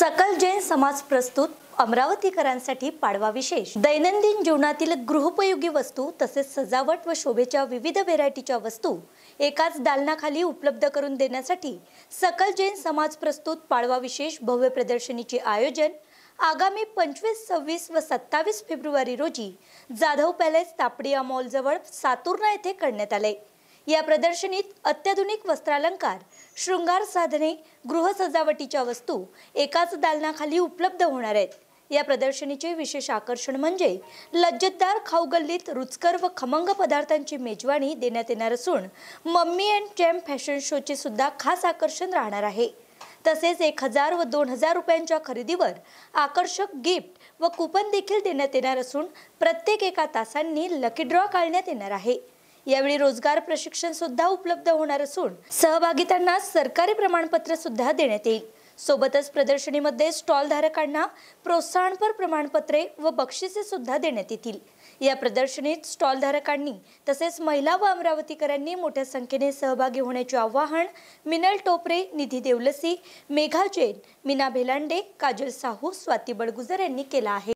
सकल जैन समाज प्रस्तुत अमरावतीकरांसाठी पाडवा विशेष. दैनंदिन जीवनातील गृहोपयोगी वस्तू तसेच सजावट व शोभेच्या विविध व्हेरायटीच्या वस्तू एकाच दालनाखाली उपलब्ध करून देण्यासाठी सकल जैन समाज प्रस्तुत पाडवा विशेष भव्य प्रदर्शनीचे आयोजन आगामी पंचवीस सव्वीस व सत्तावीस फेब्रुवारी रोजी जाधव पॅलेस तापडिया मॉलजवळ सातुर्णा येथे करण्यात आले. या प्रदर्शनीत अत्याधुनिक वस्त्रालंकार शृंगार साधने गृह सजावटीच्या वस्तू एकाच दालनाखाली उपलब्ध होणार आहेत. या प्रदर्शनीचे विशेष आकर्षण म्हणजे लज्जतदार खाऊगल्लीत रुचकर व खमंग पदार्थांची मेजवानी देण्यात येणार असून मम्मी अँड चॅम्प फॅशन शोचे सुद्धा खास आकर्षण राहणार आहे. तसेच एक हजार व दोन हजार रुपयांच्या खरेदीवर आकर्षक गिफ्ट व कुपन देखील देण्यात येणार असून प्रत्येक एका तासांनी लकी ड्रॉ काढण्यात येणार आहे. यावेळी रोजगार प्रशिक्षण सुद्धा उपलब्ध होणार असून सहभागितांना सरकारी प्रमाणपत्र सुद्धा देण्यात येईल. सोबतच प्रदर्शनीमध्ये स्टॉल धारकांना प्रोत्साहनपर प्रमाणपत्रे व बक्षिसे सुद्धा देण्यात येतील. या प्रदर्शनीत स्टॉल धारकांनी तसेच महिला व अमरावतीकरांनी मोठ्या संख्येने सहभागी होण्याचे आवाहन मिनल टोपरे निधी देवलसी मेघा जैन मीना भेलांडे काजल साहू स्वाती बडगुजर यांनी केलं आहे.